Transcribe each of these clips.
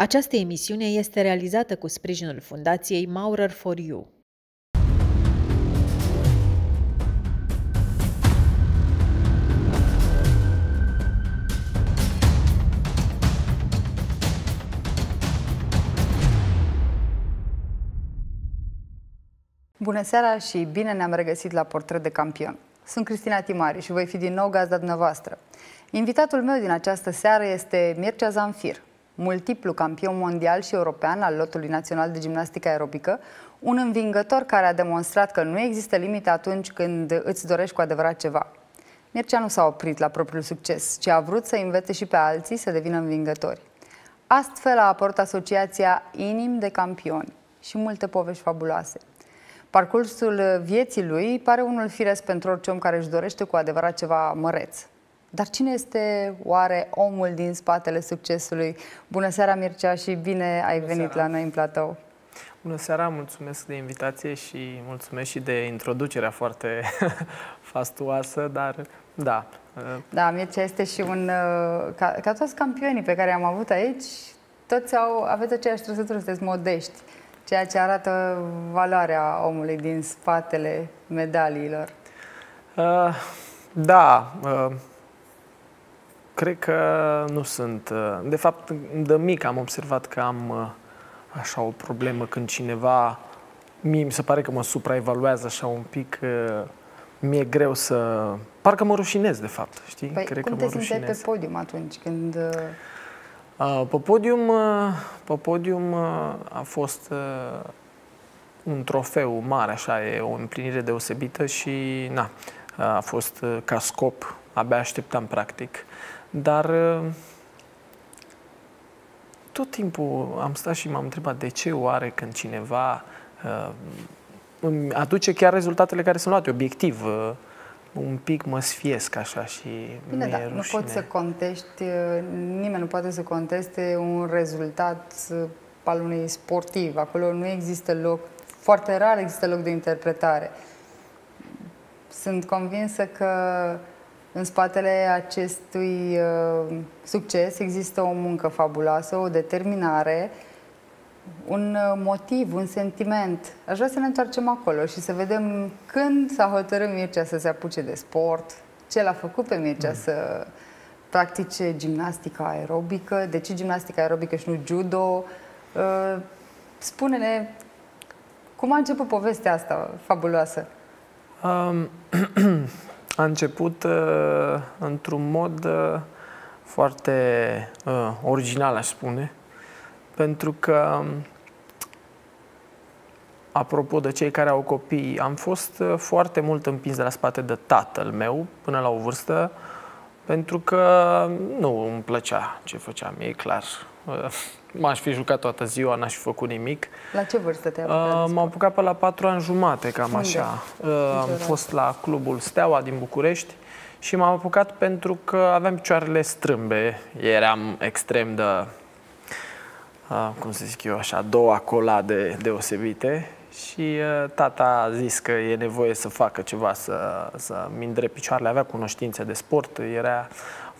Această emisiune este realizată cu sprijinul Fundației Maurer for You. Bună seara și bine ne-am regăsit la Portret de Campion. Sunt Cristina Timari și voi fi din nou gazda dumneavoastră. Invitatul meu din această seară este Mircea Zanfir, multiplu campion mondial și european al lotului național de gimnastică aerobică, un învingător care a demonstrat că nu există limite atunci când îți dorești cu adevărat ceva. Mircea nu s-a oprit la propriul succes, ci a vrut să învețe și pe alții să devină învingători. Astfel a apărut asociația Inim de Campioni și multe povești fabuloase. Parcursul vieții lui pare unul firesc pentru orice om care își dorește cu adevărat ceva măreț. Dar cine este oare omul din spatele succesului? Bună seara, Mircea, și bine ai Bună venit seara. la noi în platou. Bună seara, mulțumesc de invitație și mulțumesc și de introducerea foarte fastuoasă, dar da. Da, Mircea este și un... Uh, ca, ca toți campionii pe care am avut aici, toți au, aveți aceeași trăsătură, sunteți modești, ceea ce arată valoarea omului din spatele medaliilor. Uh, da, uh, Cred că nu sunt. Uh, de fapt, de mic am observat că am uh, așa o problemă când cineva, mie mi se pare că mă supraevaluează așa un pic, uh, mi-e greu să... Parcă mă rușinez, de fapt, știi? Păi Cred cum că te simțeai pe podium atunci când... Pe podium, pe podium a fost un trofeu mare, așa, e o împlinire deosebită și, na, a fost ca scop, abia așteptam, practic. Dar uh, tot timpul am stat și m-am întrebat de ce oare când cineva uh, îmi aduce chiar rezultatele care sunt luate, obiectiv, uh, un pic mă sfiesc așa și Bine, da, nu poți să contești, nimeni nu poate să conteste un rezultat al unui sportiv. Acolo nu există loc, foarte rar există loc de interpretare. Sunt convinsă că în spatele acestui uh, succes există o muncă fabuloasă, o determinare, un uh, motiv, un sentiment. Aș vrea să ne întoarcem acolo și să vedem când s-a hotărât Mircea să se apuce de sport, ce l-a făcut pe Mircea mm. să practice gimnastică aerobică, de ce gimnastică aerobică și nu judo. Uh, spune-ne cum a început povestea asta fabuloasă? Um, a început uh, într-un mod uh, foarte uh, original, aș spune, pentru că, um, apropo de cei care au copii, am fost uh, foarte mult împins de la spate de tatăl meu până la o vârstă, pentru că nu îmi plăcea ce făceam, e clar. Uh, m-aș fi jucat toată ziua, n-aș fi făcut nimic. La ce vârstă te-ai apucat? Uh, m-am apucat pe la patru ani jumate, cam Unde? așa. Uh, am fost la clubul Steaua din București și m-am apucat pentru că aveam picioarele strâmbe. Eram extrem de, uh, cum să zic eu așa, două acolade deosebite și uh, tata a zis că e nevoie să facă ceva, să, să mindre picioarele. Avea cunoștințe de sport, era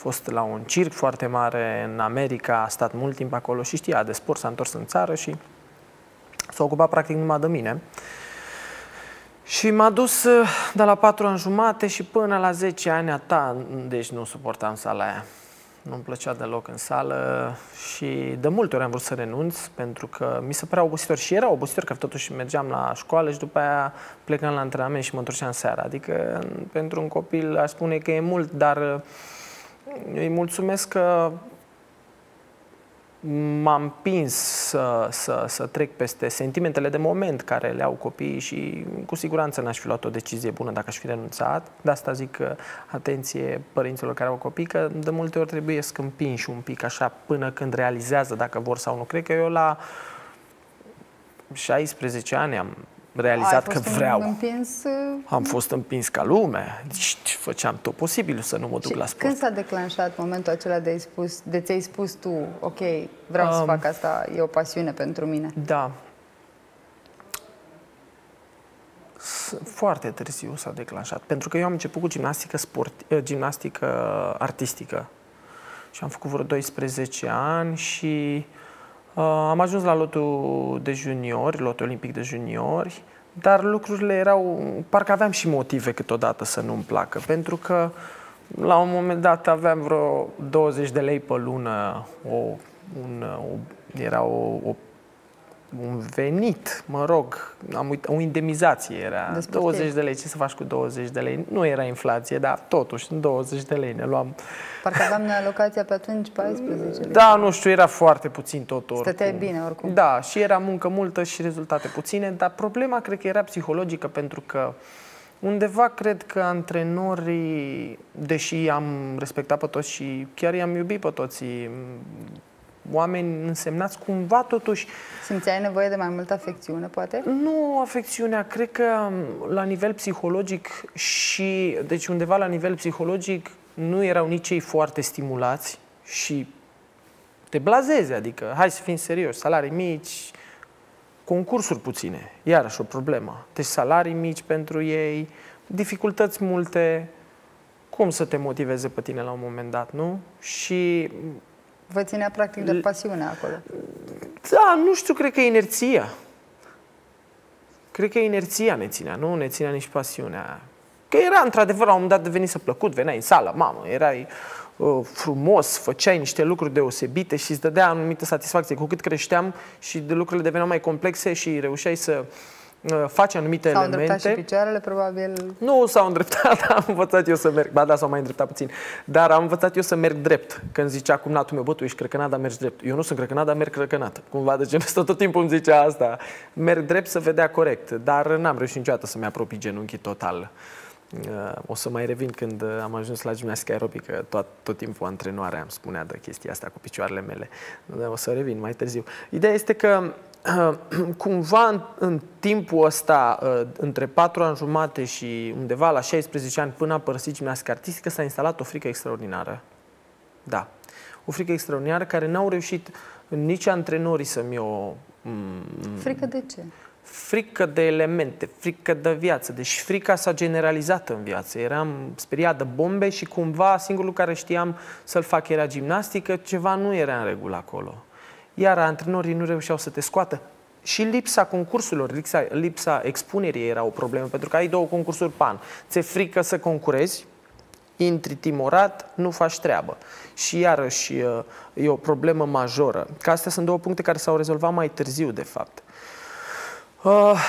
fost la un circ foarte mare în America, a stat mult timp acolo și știa de sport, s-a întors în țară și s-a ocupat practic numai de mine. Și m-a dus uh, de la 4 ani jumate și până la 10 ani a ta, deci nu suportam sala aia. Nu-mi plăcea deloc în sală și de multe ori am vrut să renunț pentru că mi se părea obositor și era obositor că totuși mergeam la școală și după aia plecam la antrenament și mă întorceam seara. Adică pentru un copil aș spune că e mult, dar uh, îi mulțumesc că m-am împins să, să, să trec peste sentimentele de moment care le au copiii și cu siguranță n-aș fi luat o decizie bună dacă aș fi renunțat. De asta zic că atenție părinților care au copii, că de multe ori trebuie să împinși un pic așa până când realizează dacă vor sau nu. Cred că eu la 16 ani am realizat că vreau. Împins... Uh, Am fost împins ca lume. Deci făceam tot posibilul să nu mă duc și la sport. Când s-a declanșat momentul acela de, spus, de ți-ai spus tu, ok, vreau um, să fac asta, e o pasiune pentru mine? Da. Foarte târziu s-a declanșat. Pentru că eu am început cu gimnastică, sport, eh, gimnastică artistică. Și am făcut vreo 12 ani și Uh, am ajuns la lotul de juniori, lotul olimpic de juniori, dar lucrurile erau, parcă aveam și motive câteodată să nu-mi placă, pentru că la un moment dat aveam vreo 20 de lei pe lună, o, un, o, era o, o un venit, mă rog, am uit, o indemizație era. De 20 de lei, ce să faci cu 20 de lei? Nu era inflație, dar totuși, 20 de lei ne luam. Parcă aveam noi alocația pe atunci 14 lei. Da, nu știu, era foarte puțin tot oricum. Stăteai bine oricum. Da, și era muncă multă și rezultate puține, dar problema cred că era psihologică pentru că undeva cred că antrenorii, deși am respectat pe toți și chiar i-am iubit pe toți, oameni însemnați, cumva totuși... Simțeai nevoie de mai multă afecțiune, poate? Nu afecțiunea, cred că um, la nivel psihologic și, deci undeva la nivel psihologic, nu erau nici ei foarte stimulați și te blazezi, adică hai să fim serioși, salarii mici, concursuri puține, iarăși o problemă. Deci salarii mici pentru ei, dificultăți multe, cum să te motiveze pe tine la un moment dat, nu? Și Vă ținea practic de pasiune acolo. Da, nu știu, cred că inerția. Cred că inerția ne ținea, nu ne ținea nici pasiunea. Că era într-adevăr la un moment dat devenit să plăcut, veneai în sală, mamă, erai uh, frumos, făceai niște lucruri deosebite și îți dădea anumită satisfacție. Cu cât creșteam și de lucrurile deveneau mai complexe și reușeai să Uh, face anumite s-au elemente. S-au îndreptat și picioarele, probabil? Nu s-au îndreptat, am învățat eu să merg. Ba da, s-au mai îndreptat puțin. Dar am învățat eu să merg drept. Când zicea cumnatul meu, bă, tu ești crăcănat, dar mergi drept. Eu nu sunt crăcănat, dar merg crăcănat. Cumva, de genul ăsta tot timpul îmi zicea asta. Merg drept să vedea corect. Dar n-am reușit niciodată să-mi apropii genunchii total. Uh, o să mai revin când am ajuns la gimnastică aerobică, tot, tot timpul antrenoarea îmi spunea de chestia asta cu picioarele mele. O să revin mai târziu. Ideea este că cumva în, în timpul ăsta, uh, între 4 ani jumate și undeva la 16 ani până a părăsit gimnastică artistică, s-a instalat o frică extraordinară. Da. O frică extraordinară care n-au reușit nici antrenorii să-mi o... Frică de ce? Frică de elemente, frică de viață. Deci frica s-a generalizat în viață. Eram speriat de bombe și cumva singurul care știam să-l fac era gimnastică, ceva nu era în regulă acolo iar antrenorii nu reușeau să te scoată. Și lipsa concursurilor, lipsa, lipsa expunerii era o problemă, pentru că ai două concursuri pan. Ți-e frică să concurezi, intri timorat, nu faci treabă. Și iarăși e o problemă majoră. Că astea sunt două puncte care s-au rezolvat mai târziu, de fapt. Uh,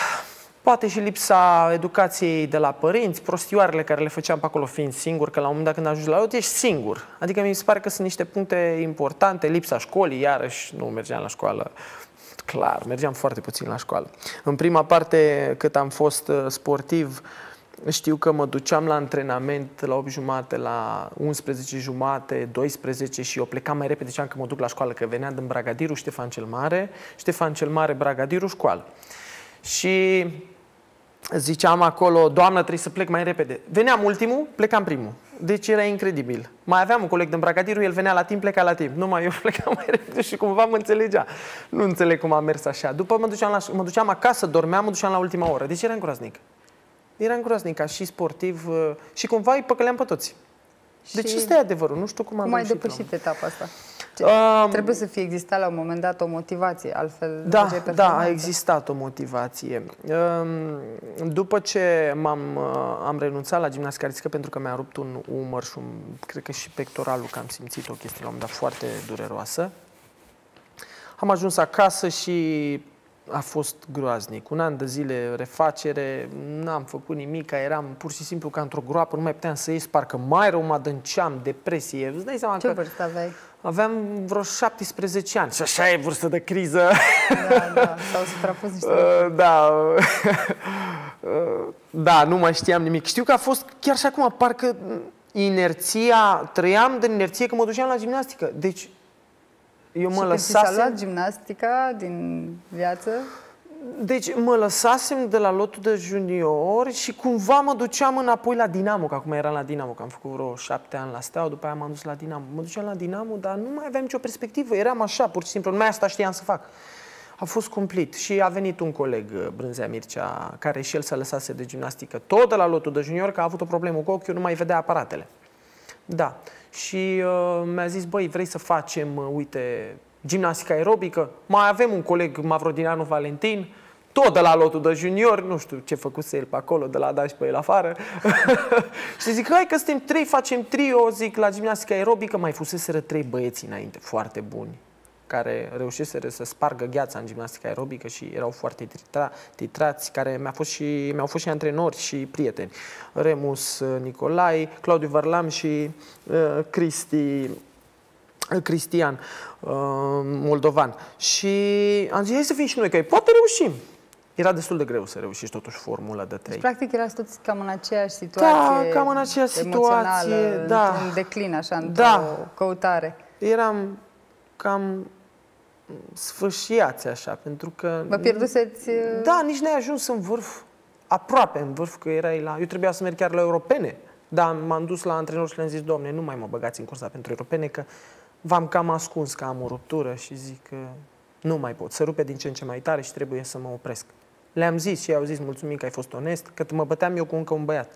Poate și lipsa educației de la părinți, prostioarele care le făceam pe acolo fiind singur, că la un moment dat când ajungi la lot, ești singur. Adică mi se pare că sunt niște puncte importante, lipsa școlii, iarăși nu mergeam la școală. Clar, mergeam foarte puțin la școală. În prima parte, cât am fost uh, sportiv, știu că mă duceam la antrenament la 8 jumate, la 11 jumate, 12 și eu plecam mai repede, ziceam că mă duc la școală, că venea din Bragadiru Ștefan cel Mare, Ștefan cel Mare, Bragadiru, școală. Și ziceam acolo, doamnă, trebuie să plec mai repede. Veneam ultimul, plecam primul. Deci era incredibil. Mai aveam un coleg din Bragadiru, el venea la timp, pleca la timp. Numai eu plecam mai repede și cumva mă înțelegea. Nu înțeleg cum a mers așa. După mă duceam, la, mă duceam acasă, dormeam, mă duceam la ultima oră. Deci eram groaznic. Eram groaznic ca și sportiv uh, și cumva îi păcăleam pe toți. Deci și... ăsta e adevărul, nu știu cum am Cum ai depășit etapa asta? Ce, um, trebuie să fie existat la un moment dat o motivație, altfel Da, da, a existat o motivație. Um, după ce m-am, uh, am renunțat la gimnastică artistică pentru că mi-a rupt un umăr și un, cred că și pectoralul, că am simțit o chestie la un moment dat foarte dureroasă, am ajuns acasă și a fost groaznic. Un an de zile refacere, n-am făcut nimic, eram pur și simplu ca într-o groapă, nu mai puteam să ies, parcă mai rău mă adânceam, depresie. Îți dai seama Ce că vârstă aveai? Aveam vreo 17 ani și așa e vârstă de criză. Da, da, s-au suprapus niște uh, Da, da, nu mai știam nimic. Știu că a fost chiar și acum, parcă inerția, trăiam de inerție că mă duceam la gimnastică. Deci eu mă lăsasem... Și luat gimnastica din viață? Deci mă lăsasem de la lotul de juniori și cumva mă duceam înapoi la Dinamo, că acum eram la Dinamo, că am făcut vreo șapte ani la Steaua, după aia m-am dus la Dinamo. Mă duceam la Dinamo, dar nu mai aveam nicio perspectivă, eram așa, pur și simplu, numai asta știam să fac. A fost cumplit și a venit un coleg, Brânzea Mircea, care și el s-a lăsase de gimnastică tot de la lotul de junior, că a avut o problemă cu ochiul, nu mai vedea aparatele. Da. Și uh, mi-a zis, băi, vrei să facem, uh, uite, gimnastică aerobică, mai avem un coleg, Mavrodineanu Valentin, tot de la lotul de junior, nu știu ce făcuse el pe acolo, de la dași pe el afară. și zic, hai că suntem trei, facem trio, zic, la gimnastică aerobică, mai fuseseră trei băieți înainte, foarte buni care reușiseră să spargă gheața în gimnastică aerobică și erau foarte titra, titrați, care mi-au fost, și, mi fost și antrenori și prieteni. Remus uh, Nicolai, Claudiu Varlam și uh, Cristi uh, Cristian uh, Moldovan. Și am zis, hai să fim și noi, că poate reușim. Era destul de greu să reușești totuși formula de trei. Deci, practic, erați toți cam în aceeași situație Da, cam în aceeași situație, da. într-un declin, așa, într-o da. căutare. Eram cam sfârșiați așa, pentru că... Vă pierduseți... Uh, da, nici n-ai ajuns în vârf, aproape în vârf, că erai la... Eu trebuia să merg chiar la europene, dar m-am dus la antrenor și le-am zis, domne, nu mai mă băgați în cursa pentru europene, că v-am cam ascuns că am o ruptură și zic că nu mai pot, să rupe din ce în ce mai tare și trebuie să mă opresc. Le-am zis și au zis, mulțumim că ai fost onest, că mă băteam eu cu încă un băiat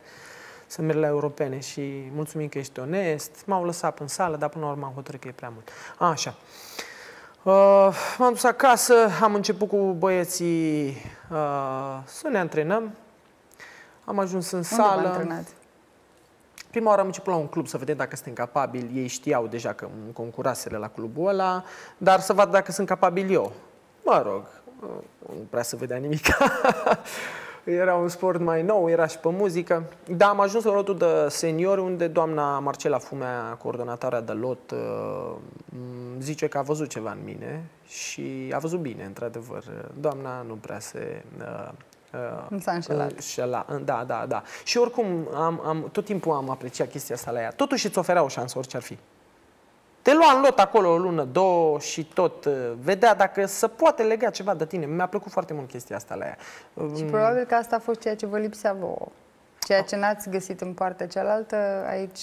să merg la europene și mulțumim că ești onest. M-au lăsat în sală, dar până la urmă am hotărât că e prea mult. A, așa. Uh, m-am dus acasă, am început cu băieții uh, să ne antrenăm. Am ajuns în Unde sală. Prima oară am început la un club să vedem dacă suntem capabili. Ei știau deja că concurasele la clubul ăla, dar să vad dacă sunt capabil eu. Mă rog, uh, nu prea să vedea nimic. era un sport mai nou, era și pe muzică. Dar am ajuns la lotul de senior, unde doamna Marcela Fumea, coordonatoarea de lot, uh, zice că a văzut ceva în mine și a văzut bine, într-adevăr. Doamna nu prea se... Uh, uh, nu s-a înșelat. Înșela. Da, da, da. Și oricum, am, am, tot timpul am apreciat chestia asta la ea. Totuși îți oferea o șansă, orice ar fi. Te lua în lot acolo o lună, două și tot uh, vedea dacă se poate lega ceva de tine. Mi-a plăcut foarte mult chestia asta la ea. Și um, probabil că asta a fost ceea ce vă lipsea vouă. Ceea ce n-ați găsit în partea cealaltă aici?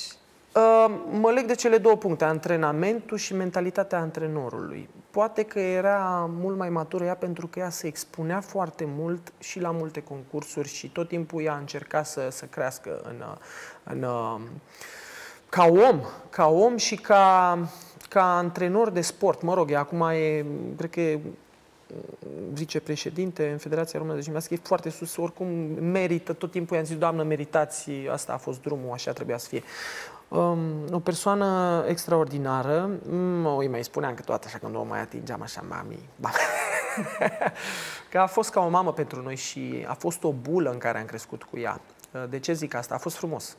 Uh, mă leg de cele două puncte, antrenamentul și mentalitatea antrenorului. Poate că era mult mai matură ea pentru că ea se expunea foarte mult și la multe concursuri și tot timpul ea încerca să, să crească în, în, în ca om, ca om și ca, ca antrenor de sport. Mă rog, e, acum e, cred că e vicepreședinte în Federația Română de Gimnastică, e foarte sus, oricum merită, tot timpul i-am zis, doamnă, meritați, asta a fost drumul, așa trebuia să fie. Um, o persoană extraordinară, mm, îi mai spuneam câteodată așa când o mai atingeam așa, mami, că a fost ca o mamă pentru noi și a fost o bulă în care am crescut cu ea. De ce zic asta? A fost frumos.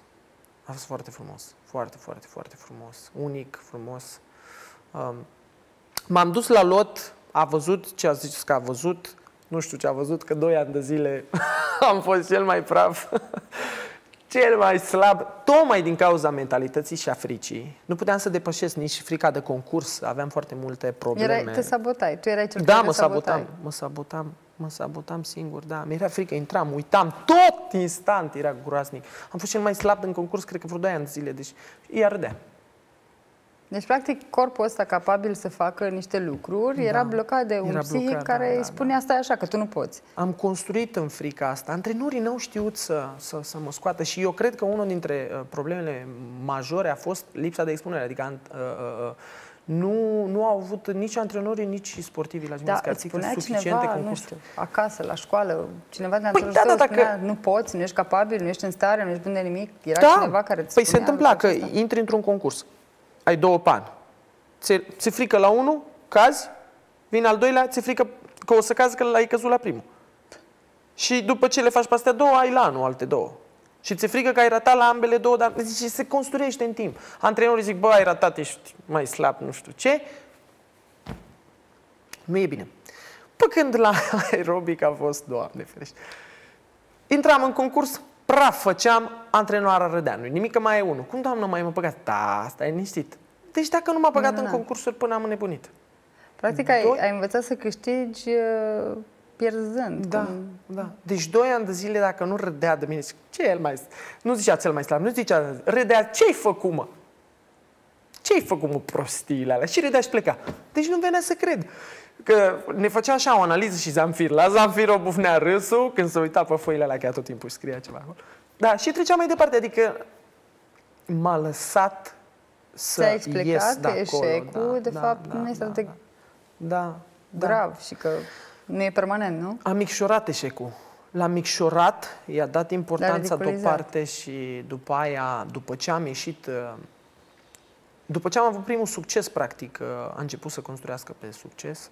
A fost foarte frumos. Foarte, foarte, foarte frumos. Unic, frumos. Um, m-am dus la lot, a văzut ce a zis că a văzut, nu știu ce a văzut, că doi ani de zile am fost cel mai praf, cel mai slab, tocmai din cauza mentalității și a fricii. Nu puteam să depășesc nici frica de concurs, aveam foarte multe probleme. Erai, te sabotai, tu erai cel da, care mă sabotam, mă sabotam, mă sabotam singur, da. Mi-era frică, intram, uitam, tot instant era groaznic. Am fost cel mai slab în concurs, cred că vreo 2 ani de zile, deci ea râdea. Deci, practic, corpul ăsta capabil să facă niște lucruri da. era blocat de un era psihic blocat, care da, da, spunea da. asta așa, că tu nu poți. Am construit în frica asta. Antrenorii n-au știut să, să, să mă scoată și eu cred că unul dintre uh, problemele majore a fost lipsa de expunere. Adică uh, uh, uh, nu, nu au avut nici antrenorii, nici sportivii la gimnastică da, spunea suficiente cineva, nu știu, acasă, la școală, cineva de păi, da, da, dacă... spunea, nu poți, nu ești capabil, nu ești în stare, nu ești bun de nimic. Era da. cineva care îți Păi se întâmpla că asta. intri într-un concurs, ai două pani, ți-e, ți frică la unul, cazi, vine al doilea, ți-e frică că o să cazi că l-ai căzut la primul. Și după ce le faci pe astea două, ai la anul alte două. Și ți-e frică că ai ratat la ambele două, dar zice, se construiește în timp. Antrenorii zic, bă, ai ratat, ești mai slab, nu știu ce. Nu e bine. Păi când la aerobic a fost, doamne ferește, intram în concurs, praf făceam, antrenoara râdea. Nu nimic că mai e unul. Cum, doamnă, mai mă păgat? Da, asta e niștit. Deci dacă nu m-a băgat în concursuri până am înnebunit. Practic ai, ai învățat să câștigi uh, pierzând. Da, cum... da. Deci doi ani de zile dacă nu râdea de mine, ce el mai... Nu zicea cel mai slab, nu zicea, râdea, ce-ai făcut, mă? Ce-ai făcut, mă, prostiile alea? Și râdea și pleca. Deci nu venea să cred. Că ne făcea așa o analiză și Zamfir. La Zamfir o bufnea râsul când se uita pe foile alea, că tot timpul scria ceva acolo. Da, și trecea mai departe, adică m-a lăsat să Ți-a explicat ies de acolo. eșecul, da, de da, fapt, da, nu este da, de da. Da. grav da. și că nu e permanent, nu? A micșorat eșecul. L-a micșorat, i-a dat importanța deoparte și după aia, după ce am ieșit, uh, după ce am avut primul succes, practic, uh, a început să construiască pe succes.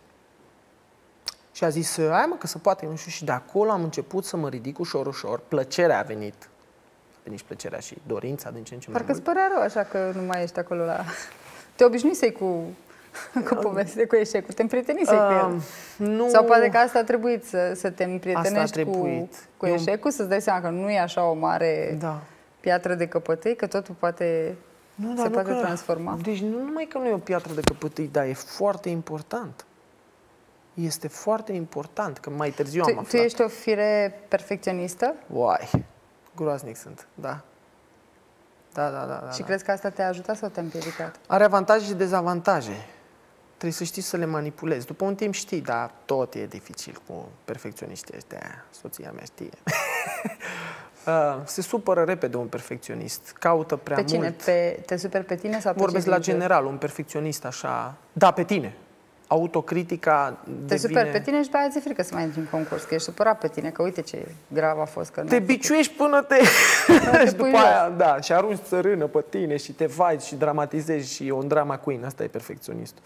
Și a zis, hai mă că se poate, nu știu, și de acolo am început să mă ridic ușor, ușor. Plăcerea a venit. A venit și plăcerea și dorința din ce în ce mai Parcă îți părea rău așa că nu mai ești acolo la... Te obișnuisei cu cu poveste cu eșecul. Te împrietenisei uh, cu el. Nu... Sau poate că asta a trebuit să, să te împrietenești cu, cu eșecul, să-ți dai seama că nu e așa o mare da. piatră de căpătâi, că totul poate nu, se poate că... transforma. Deci nu numai că nu e o piatră de căpătâi, dar e foarte important. Este foarte important, că mai târziu tu, am aflat. Tu ești o fire perfecționistă? Uai, groaznic sunt, da. Da, da, da. da și da. crezi că asta te-a ajutat sau te-a împiedicat? Are avantaje și dezavantaje trebuie să știi să le manipulezi. După un timp știi, dar tot e dificil cu perfecționiștii ăștia. Soția mea știe. Uh, se supără repede un perfecționist, caută prea pe cine? mult. Pe, te super pe tine sau pe Vorbesc la general, un perfecționist așa... Da, pe tine. Autocritica Te devine... super pe tine și pe aia ți frică să mai intri în concurs, că ești supărat pe tine, că uite ce grav a fost. Că te biciuiești până te... te după aia, da, și arunci țărână pe tine și te vai și dramatizezi și e un drama queen. Asta e perfecționistul.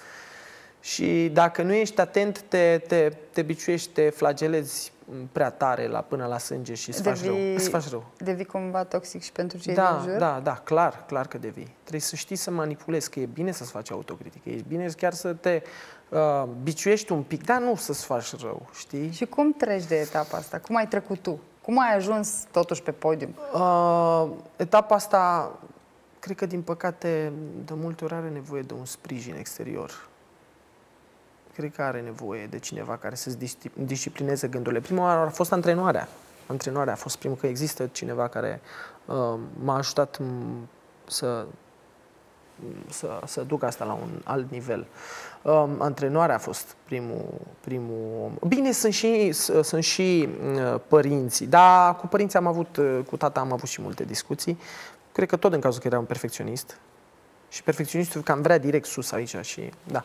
Și dacă nu ești atent, te, te, te biciuiești, te flagelezi prea tare la, până la sânge și îți faci, rău. îți faci rău. Devii cumva toxic și pentru cei da, din jur? Da, da, clar, clar că devii. Trebuie să știi să manipulezi, că e bine să-ți faci autocritică, e bine chiar să te uh, biciuiești un pic, dar nu să-ți faci rău, știi? Și cum treci de etapa asta? Cum ai trecut tu? Cum ai ajuns totuși pe podium? Uh, etapa asta, cred că din păcate, de multe ori are nevoie de un sprijin exterior cred că are nevoie de cineva care să-ți disciplineze gândurile. Prima oară a fost antrenoarea. Antrenoarea a fost primul că există cineva care uh, m-a ajutat să, să, să duc asta la un alt nivel. Uh, antrenoarea a fost primul, primul Bine, sunt și, sunt și uh, părinții, dar cu părinții am avut, uh, cu tata am avut și multe discuții. Cred că tot în cazul că era un perfecționist. Și perfecționistul cam vrea direct sus aici și da.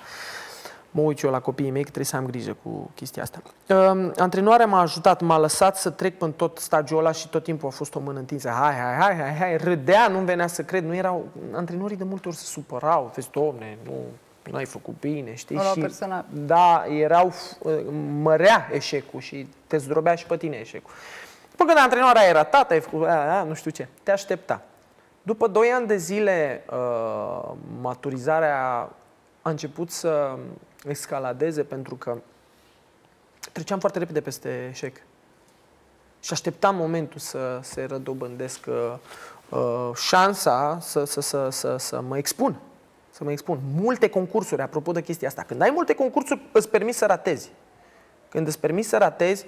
Uh, mă uit eu la copiii mei că trebuie să am grijă cu chestia asta. Uh, antrenoarea m-a ajutat, m-a lăsat să trec până tot stadiul ăla și tot timpul a fost o mână întinsă. Hai, hai, hai, hai, hai, râdea, nu venea să cred. Nu erau, antrenorii de multe ori se supărau, vezi, domne, nu, nu ai făcut bine, știi? O și, personal. Da, erau, uh, mărea eșecul și te zdrobea și pe tine eșecul. După când antrenoarea era tată, ai făcut, a, a, nu știu ce, te aștepta. După 2 ani de zile, uh, maturizarea a început să escaladeze pentru că treceam foarte repede peste eșec. Și așteptam momentul să se rădobândesc uh, șansa să, să, să, să, să mă expun. Să mă expun. Multe concursuri, apropo de chestia asta. Când ai multe concursuri, îți permis să ratezi. Când îți permis să ratezi,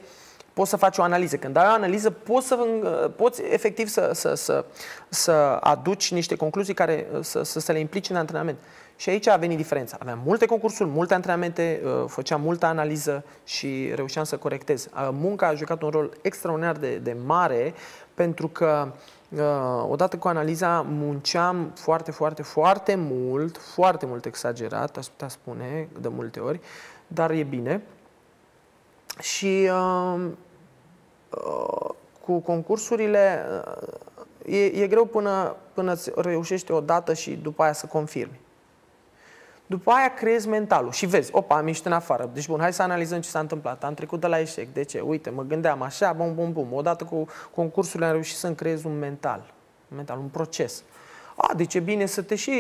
poți să faci o analiză. Când ai o analiză, poți, să, uh, poți efectiv să, să, să, să aduci niște concluzii care să, să, să le implici în antrenament. Și aici a venit diferența. Aveam multe concursuri, multe antrenamente, uh, făceam multă analiză și reușeam să corectez. Uh, munca a jucat un rol extraordinar de, de mare pentru că uh, odată cu analiza munceam foarte, foarte, foarte mult, foarte mult exagerat, aș putea spune de multe ori, dar e bine. Și uh, uh, cu concursurile uh, e, e greu până, până reușești o dată și după aia să confirmi. După aia creezi mentalul și vezi, opa, am ieșit în afară. Deci bun, hai să analizăm ce s-a întâmplat. Am trecut de la eșec. De ce? Uite, mă gândeam așa, bum, bum, bum. Odată cu concursurile am reușit să-mi creez un mental. Un mental, un proces. A, deci e bine să te și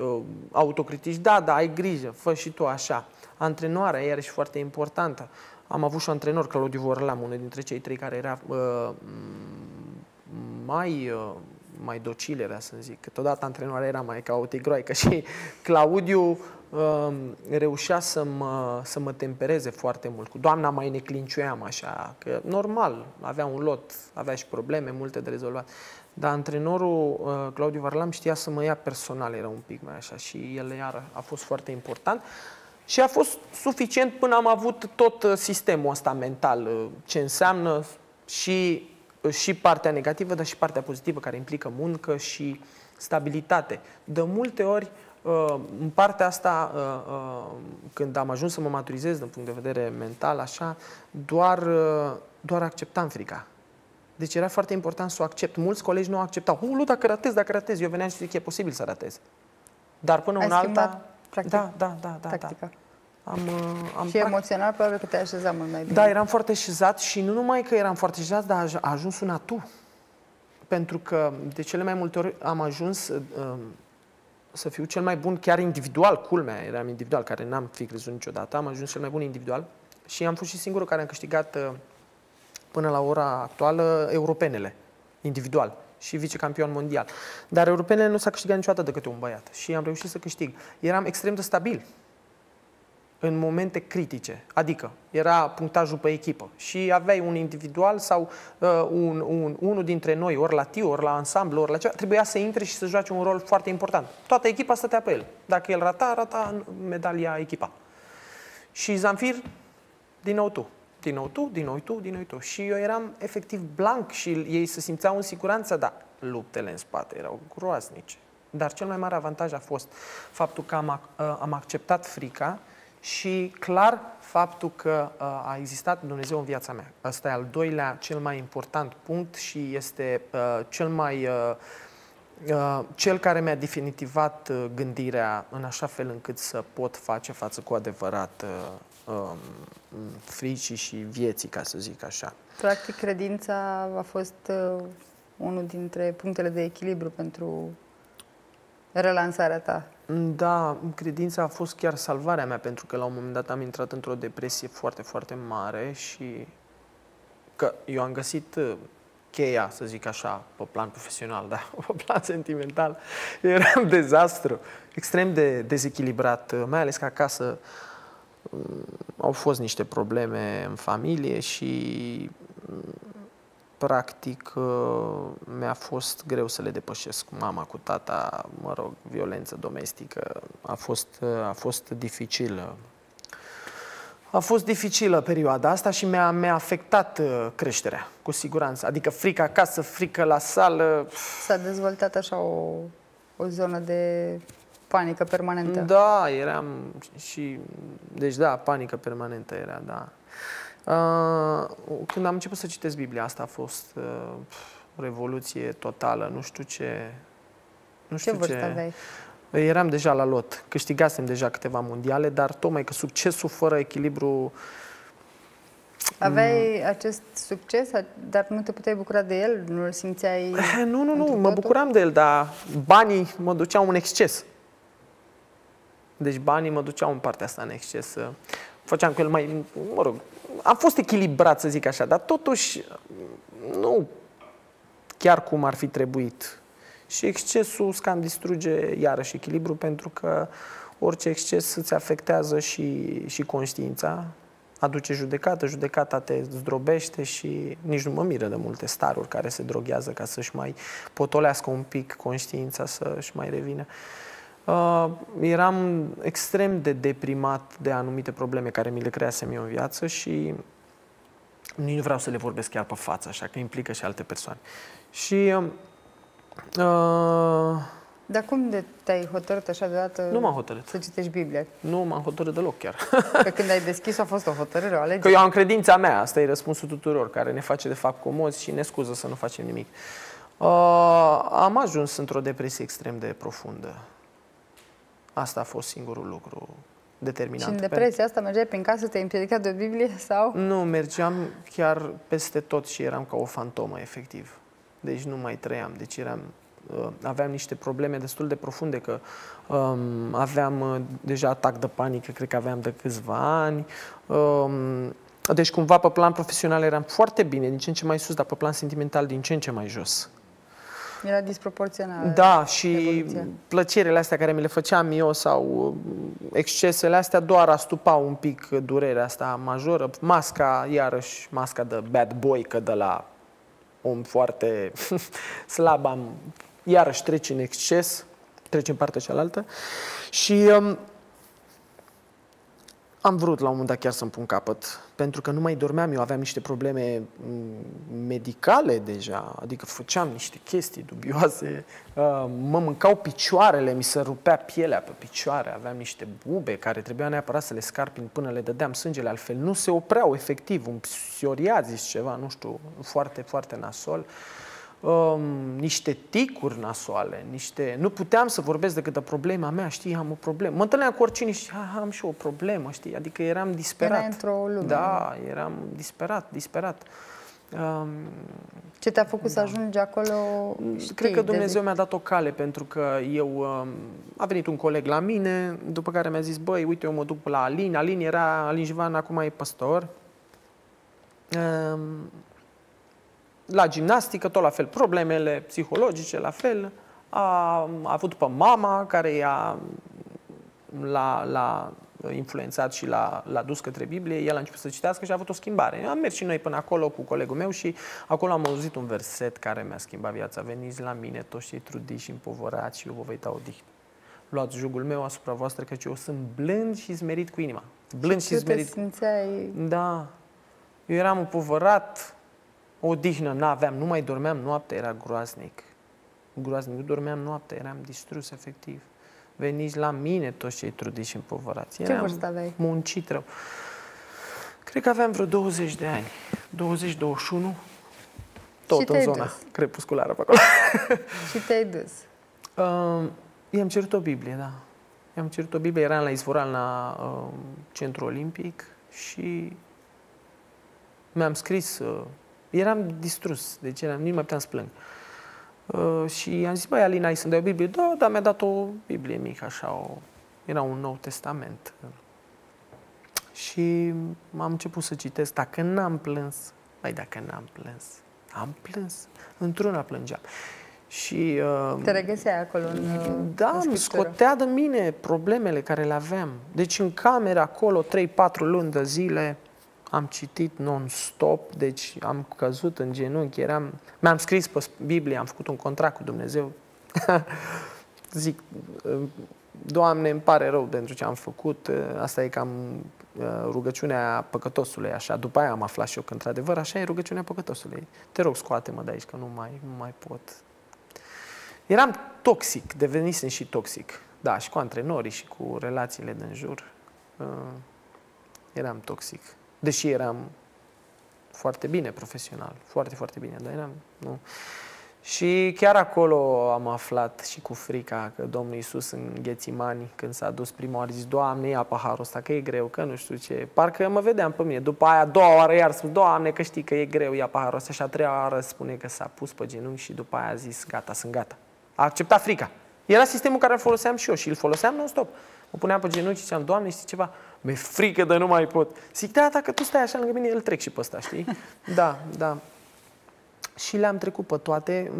uh, autocritici. Da, da, ai grijă, fă și tu așa. Antrenoarea, iarăși foarte importantă. Am avut și un antrenor, Claudiu Vorlam, unul dintre cei trei care era uh, mai... Uh, mai docile, era să zic. Câteodată antrenoarea era mai ca o tigroaică și Claudiu uh, reușea să mă, să mă tempereze foarte mult. Cu doamna mai ne clinciuiam așa, că normal, avea un lot, avea și probleme multe de rezolvat. Dar antrenorul uh, Claudiu Varlam știa să mă ia personal, era un pic mai așa și el iar a fost foarte important. Și a fost suficient până am avut tot uh, sistemul ăsta mental, uh, ce înseamnă și și partea negativă, dar și partea pozitivă, care implică muncă și stabilitate. De multe ori, Uh, în partea asta, uh, uh, când am ajuns să mă maturizez din punct de vedere mental, așa, doar, uh, doar acceptam frica. Deci era foarte important să o accept. Mulți colegi nu o acceptau. Ulu, dacă ratez, dacă ratez. Eu veneam și zic, e posibil să ratez. Dar până Ai un alta... practic, da, da, da, da, tactica. da. Am, uh, am și emoțional probabil că te-ai așezat mult mai bine. Da, eram foarte șezat și nu numai că eram foarte șezat, dar a ajuns un atu. Pentru că de cele mai multe ori am ajuns uh, să fiu cel mai bun chiar individual, culmea, eram individual, care n-am fi crezut niciodată, am ajuns cel mai bun individual și am fost și singurul care am câștigat uh, până la ora actuală europenele, individual și vicecampion mondial. Dar europenele nu s-a câștigat niciodată de câte un băiat și am reușit să câștig. Eram extrem de stabil în momente critice, adică era punctajul pe echipă și aveai un individual sau uh, un, un, unul dintre noi, ori la tiu, ori la ansamblu, ori la ceva, trebuia să intre și să joace un rol foarte important. Toată echipa stătea pe el. Dacă el rata, rata medalia echipa. Și Zamfir, din nou tu. Din nou tu, din nou tu, din nou tu. Și eu eram efectiv blank și ei se simțeau în siguranță, dar luptele în spate erau groaznice. Dar cel mai mare avantaj a fost faptul că am, uh, am acceptat frica și clar faptul că uh, a existat Dumnezeu în viața mea. Asta e al doilea cel mai important punct și este uh, cel mai uh, uh, cel care mi-a definitivat uh, gândirea în așa fel încât să pot face față cu adevărat uh, um, fricii și vieții, ca să zic așa. Practic, credința a fost uh, unul dintre punctele de echilibru pentru relansarea ta. Da, credința a fost chiar salvarea mea, pentru că la un moment dat am intrat într-o depresie foarte, foarte mare și că eu am găsit uh, cheia, să zic așa, pe plan profesional, dar pe plan sentimental era un dezastru, extrem de dezechilibrat, uh, mai ales că acasă mm, au fost niște probleme în familie și mm, practic uh, mi-a fost greu să le depășesc cu mama, cu tata, mă rog, violență domestică. A fost, uh, a fost dificilă. A fost dificilă perioada asta și mi-a, mi-a afectat uh, creșterea, cu siguranță. Adică frica acasă, frică la sală. S-a dezvoltat așa o, o zonă de panică permanentă. Da, eram și... Deci da, panică permanentă era, da. Uh, când am început să citesc Biblia, asta a fost uh, o revoluție totală. Nu știu ce... Nu știu ce vârstă ce... aveai? Eram deja la lot. Câștigasem deja câteva mondiale, dar tocmai că succesul fără echilibru... Aveai mm. acest succes, dar nu te puteai bucura de el? Nu îl simțeai Nu, nu, nu, mă bucuram de el, dar banii mă duceau în exces. Deci banii mă duceau în partea asta în exces. Făceam cu el mai, mă rog, am fost echilibrat, să zic așa, dar totuși nu chiar cum ar fi trebuit. Și excesul cam distruge iarăși echilibru pentru că orice exces îți afectează și, și conștiința, aduce judecată, judecata te zdrobește și nici nu mă miră de multe staruri care se droghează ca să-și mai potolească un pic conștiința, să-și mai revină. Uh, eram extrem de deprimat de anumite probleme care mi le creasem eu în viață și nici nu vreau să le vorbesc chiar pe față, așa că implică și alte persoane. Și... Uh, Dar cum de te-ai hotărât așa deodată nu m-am hotărât. să citești Biblia? Nu m-am hotărât deloc chiar. Că când ai deschis a fost o hotărâre, o alegere? Că eu am credința mea, asta e răspunsul tuturor, care ne face de fapt comozi și ne scuză să nu facem nimic. Uh, am ajuns într-o depresie extrem de profundă. Asta a fost singurul lucru determinant. Și în depresia asta mergeai prin casă, te-ai împiedicat de o Biblie sau? Nu, mergeam chiar peste tot și eram ca o fantomă, efectiv. Deci nu mai trăiam, deci eram, uh, aveam niște probleme destul de profunde, că um, aveam uh, deja atac de panică, cred că aveam de câțiva ani. Um, deci cumva pe plan profesional eram foarte bine, din ce în ce mai sus, dar pe plan sentimental din ce în ce mai jos. Era disproporțional. Da, și evoluția. plăcerile astea care mi le făceam eu sau uh, excesele astea doar astupau un pic durerea asta majoră. Masca, iarăși, masca de bad boy, că de la om foarte slab am, iarăși trece în exces, trece în partea cealaltă. Și um, am vrut la un moment dat chiar să-mi pun capăt, pentru că nu mai dormeam, eu aveam niște probleme mm, medicale deja, adică făceam niște chestii dubioase, uh, mă mâncau picioarele, mi se rupea pielea pe picioare, aveam niște bube care trebuia neapărat să le scarpin până le dădeam sângele, altfel nu se opreau efectiv, un psoriazis ceva, nu știu, foarte, foarte nasol. Uh, um, niște ticuri nasoale, niște... Nu puteam să vorbesc decât de problema mea, știi, am o problemă. Mă întâlneam cu oricine și am și o problemă, știi, adică eram disperat. Era într-o lume. Da, eram disperat, disperat. Um, Ce te-a făcut da. să ajungi acolo? Știi, Cred că Dumnezeu mi-a dat o cale pentru că eu um, a venit un coleg la mine, după care mi-a zis, băi, uite, eu mă duc la Alin. Alin era, Alin Jivan acum e păstor. Um, la gimnastică, tot la fel, problemele psihologice, la fel. A, a avut pe mama care i-a l-a, l-a influențat și l-a, l-a dus către Biblie, el a început să citească și a avut o schimbare. Am mers și noi până acolo cu colegul meu și acolo am auzit un verset care mi-a schimbat viața. Veniți la mine toți cei trudiți și împovorați și eu vă voi da odihnă. Luați jugul meu asupra voastră, căci eu sunt blând și smerit cu inima. Blând și, și smerit. simțeai... Da. Eu eram împovărat, o dihnă n-aveam, nu mai dormeam noaptea, era groaznic. Groaznic, nu dormeam noaptea, eram distrus efectiv. Veniți la mine toți cei trudiți și împovărați. Ce vârstă aveai? muncit rău. Cred că aveam vreo 20 de ani. 20-21. Tot în zona dus? crepusculară pe acolo. și te-ai dus? Uh, i-am cerut o Biblie, da. I-am cerut o Biblie, eram la Izvoral, la uh, Centru Olimpic și mi-am scris uh, Eram distrus, deci eram, nici mai puteam să plâng. Uh, și am zis, băi, Alina, ai să-mi dai o Biblie? Da, da, mi-a dat o Biblie mică, așa, o... era un nou testament. Și am început să citesc, dacă n-am plâns, băi, dacă n-am plâns, am plâns, într-una plângeam. Și, uh, Te regăseai acolo în uh, Da, în îmi scotea de mine problemele care le aveam. Deci în cameră acolo, 3-4 luni de zile, am citit non-stop, deci am căzut în genunchi, eram, mi-am scris pe Biblie, am făcut un contract cu Dumnezeu. Zic, Doamne, îmi pare rău pentru ce am făcut, asta e cam uh, rugăciunea păcătosului, așa. După aia am aflat și eu că, într-adevăr, așa e rugăciunea păcătosului. Te rog, scoate-mă de aici, că nu mai, nu mai pot. Eram toxic, devenisem și toxic. Da, și cu antrenorii și cu relațiile din jur. Uh, eram toxic. Deși eram foarte bine profesional, foarte, foarte bine, dar eram, nu. Și chiar acolo am aflat și cu frica că Domnul Iisus în Ghețimani, când s-a dus prima oară, zis, Doamne, ia paharul ăsta, că e greu, că nu știu ce. Parcă mă vedeam pe mine. După aia, a doua oară, iar spus, Doamne, că știi că e greu, ia paharul ăsta. Și a treia oară spune că s-a pus pe genunchi și după aia a zis, gata, sunt gata. A acceptat frica. Era sistemul care îl foloseam și eu și îl foloseam non-stop. Mă puneam pe genunchi și ziceam, Doamne, știi ceva? Mi-e frică de nu mai pot. Zic, da, dacă tu stai așa lângă mine, îl trec și pe ăsta, știi? Da, da. Și le-am trecut pe toate,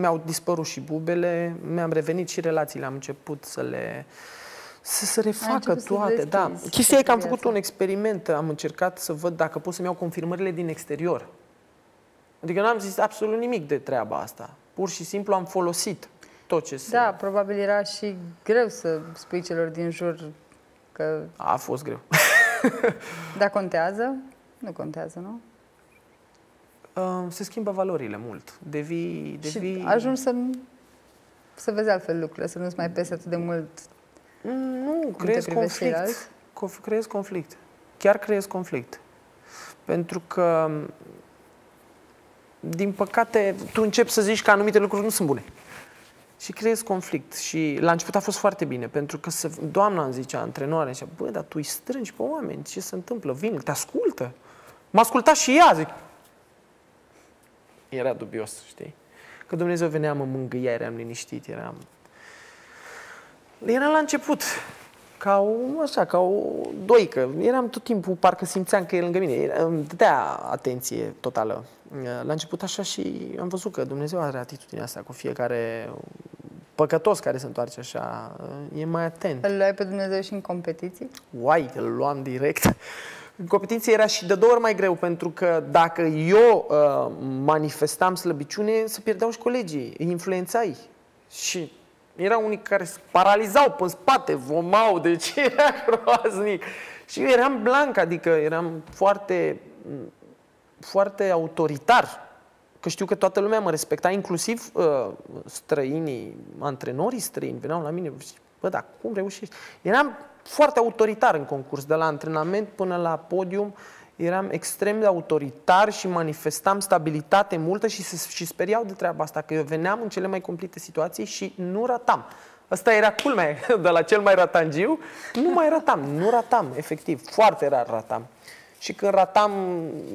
mi-au dispărut și bubele, mi-am revenit și relațiile, am început să le să se refacă toate. Da. Chestia e că am făcut un experiment, am încercat să văd dacă pot să-mi iau confirmările din exterior. Adică n-am zis absolut nimic de treaba asta. Pur și simplu am folosit tot ce se... Da, probabil era și greu să spui celor din jur că... A fost greu. Dar contează? Nu contează, nu? Uh, se schimbă valorile mult. Devii... devii... Și ajungi să, să vezi altfel lucrurile, să nu-ți mai pese atât de mult Nu, creezi conflict. Creezi conflict. Chiar creezi conflict. Pentru că, din păcate, tu începi să zici că anumite lucruri nu sunt bune și creezi conflict. Și la început a fost foarte bine, pentru că să, doamna îmi zicea, antrenoare, zicea, bă, dar tu îi strângi pe oameni, ce se întâmplă? Vin, te ascultă. M-a ascultat și ea, zic. Era dubios, știi? Că Dumnezeu venea, mă mângâia, eram liniștit, eram... Era la început, ca o, așa, ca o doică. Eram tot timpul, parcă simțeam că e lângă mine. Îmi dădea atenție totală. La început așa și am văzut că Dumnezeu are atitudinea asta cu fiecare păcătos care se întoarce așa. E mai atent. Îl luai pe Dumnezeu și în competiții? Uai, îl luam direct. În competiție era și de două ori mai greu, pentru că dacă eu uh, manifestam slăbiciune, se pierdeau și colegii, îi influențai. Și Erau unii care se paralizau pe spate, vomau, deci era groaznic. Și eu eram blanc, adică eram foarte, foarte autoritar. Că știu că toată lumea mă respecta, inclusiv uh, străinii, antrenorii străini veneau la mine și bă, dar cum reușești? Eram foarte autoritar în concurs, de la antrenament până la podium. Eram extrem de autoritar și manifestam stabilitate multă și, se, și speriau de treaba asta, că eu veneam în cele mai complete situații și nu ratam. Asta era culmea, de la cel mai ratangiu, nu mai ratam, nu ratam, efectiv, foarte rar ratam. Și când ratam,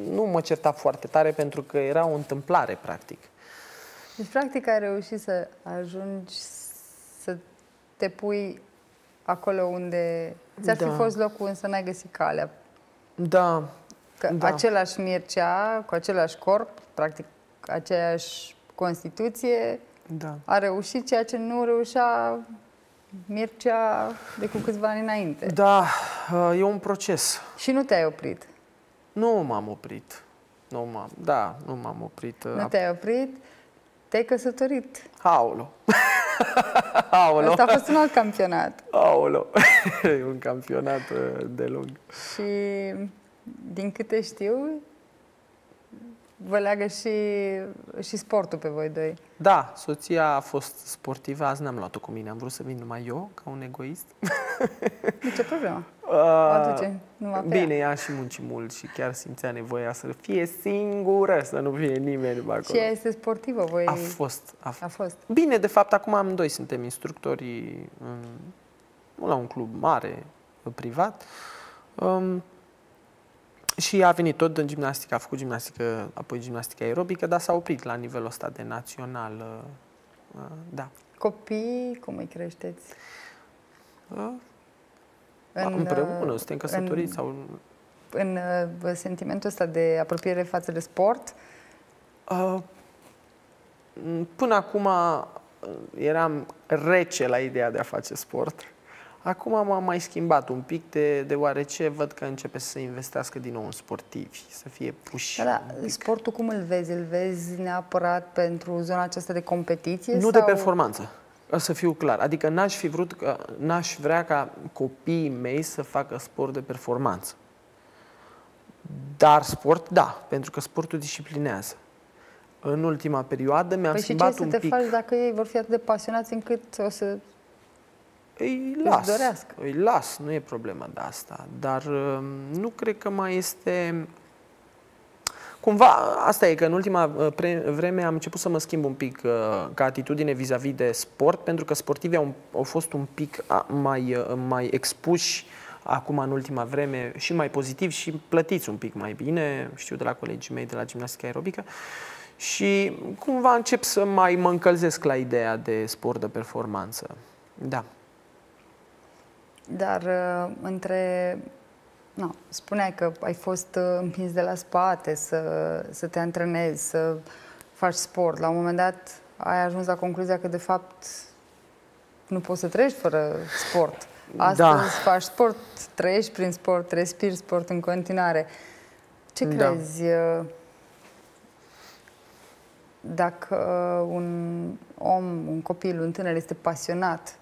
nu mă certa foarte tare pentru că era o întâmplare, practic. Deci, practic, ai reușit să ajungi să te pui acolo unde ți-ar da. fi fost locul, însă n-ai găsit calea. Da. Că da. același Mircea, cu același corp, practic aceeași Constituție, da. a reușit ceea ce nu reușea Mircea de cu câțiva ani înainte. Da, e un proces. Și nu te-ai oprit? Nu m-am oprit. Nu m-am, da, nu m-am oprit. Nu te-ai oprit? Te-ai căsătorit. Aolo. Aolo. Asta a fost un alt campionat. Aolo. e un campionat de lung. Și din câte știu, vă leagă și, și sportul pe voi doi. Da, soția a fost sportivă, azi n-am luat-o cu mine, am vrut să vin numai eu, ca un egoist. ce problemă? Uh, aduce, numai bine, ea și munci mult și chiar simțea nevoia să fie singură, să nu fie nimeni acolo. Și ea este sportivă, voi... A fost. A, f- a fost. Bine, de fapt, acum amândoi suntem instructori în, la un club mare, privat. Um, și a venit tot în gimnastică, a făcut gimnastică, apoi gimnastică aerobică, dar s-a oprit la nivelul ăsta de național. Uh, uh, da. Copii, cum îi creșteți? Uh, în, împreună, suntem căsătoriți în, sau... În uh, sentimentul ăsta de apropiere față de sport? Uh, până acum eram rece la ideea de a face sport. Acum m-am mai schimbat un pic, de, deoarece văd că începe să se investească din nou în sportivi, să fie puși. Da, da. Sportul cum îl vezi? Îl vezi neapărat pentru zona aceasta de competiție? Nu sau... de performanță. Să fiu clar. Adică n-aș fi vrut, n-aș vrea ca copiii mei să facă sport de performanță. Dar sport, da, pentru că sportul disciplinează. În ultima perioadă mi-am păi schimbat și ce un să te pic... faci dacă ei vor fi atât de pasionați încât o să îi las, îi las, nu e problema de asta, dar um, nu cred că mai este... Cumva, asta e că în ultima uh, vreme am început să mă schimb un pic uh, ca atitudine vis-a-vis -vis de sport, pentru că sportivii au, au fost un pic mai, uh, mai expuși acum în ultima vreme și mai pozitiv și plătiți un pic mai bine, știu de la colegii mei de la gimnastică aerobică, și cumva încep să mai mă încălzesc la ideea de sport de performanță. Da. Dar uh, între... No, spuneai că ai fost uh, împins de la spate să, să te antrenezi, să faci sport. La un moment dat ai ajuns la concluzia că de fapt nu poți să treci fără sport. Astăzi da. faci sport, trăiești prin sport, respiri sport în continuare. Ce da. crezi uh, dacă un om, un copil, un tânăr este pasionat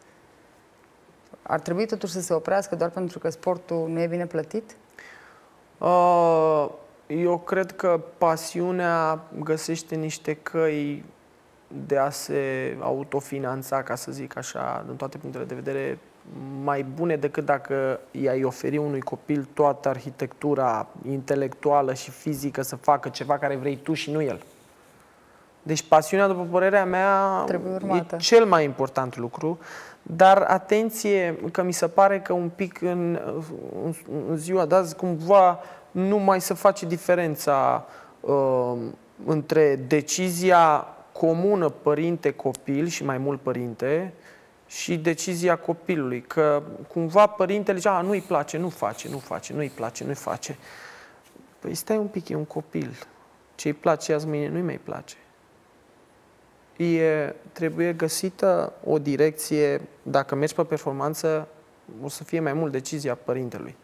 ar trebui totuși să se oprească doar pentru că sportul nu e bine plătit? Uh, eu cred că pasiunea găsește niște căi de a se autofinanța, ca să zic așa, din toate punctele de vedere, mai bune decât dacă i-ai oferi unui copil toată arhitectura intelectuală și fizică să facă ceva care vrei tu și nu el. Deci pasiunea, după părerea mea, e cel mai important lucru. Dar atenție că mi se pare că un pic în, în ziua de azi cumva nu mai se face diferența uh, între decizia comună părinte-copil și mai mult părinte și decizia copilului. Că cumva părintele zice, nu-i place, nu face, nu face, nu-i place, nu-i face. Păi stai un pic, e un copil. Ce-i place azi mâine, nu-i mai place e, trebuie găsită o direcție, dacă mergi pe performanță, o să fie mai mult decizia părintelui.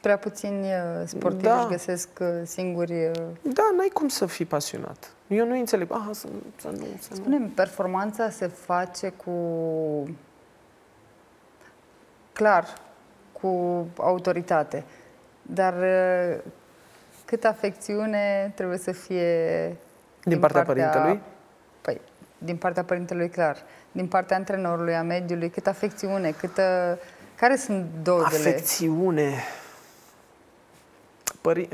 Prea puțini uh, sportivi da. își găsesc uh, singuri... Uh, da, n-ai cum să fii pasionat. Eu nu înțeleg. Ah, să, să nu, să Spune-mi, performanța se face cu... Clar, cu autoritate. Dar cât afecțiune trebuie să fie din, din partea, partea părintelui? Păi, din partea părintelui, clar. Din partea antrenorului, a mediului, cât afecțiune, câtă... Care sunt dozele? Afecțiune. Pări...